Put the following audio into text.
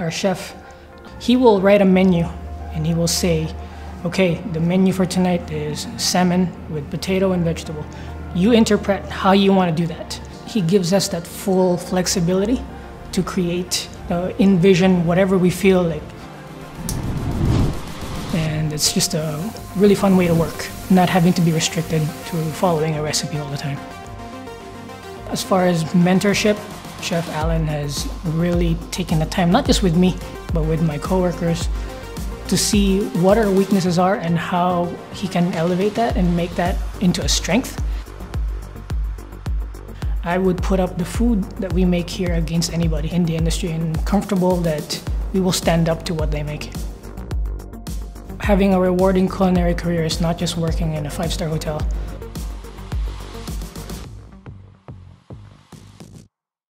Our chef, he will write a menu and he will say, okay, the menu for tonight is salmon with potato and vegetable. You interpret how you want to do that. He gives us that full flexibility to create, uh, envision whatever we feel like. And it's just a really fun way to work, not having to be restricted to following a recipe all the time. As far as mentorship, Chef Allen has really taken the time, not just with me, but with my coworkers, to see what our weaknesses are and how he can elevate that and make that into a strength. I would put up the food that we make here against anybody in the industry and comfortable that we will stand up to what they make. Having a rewarding culinary career is not just working in a five-star hotel.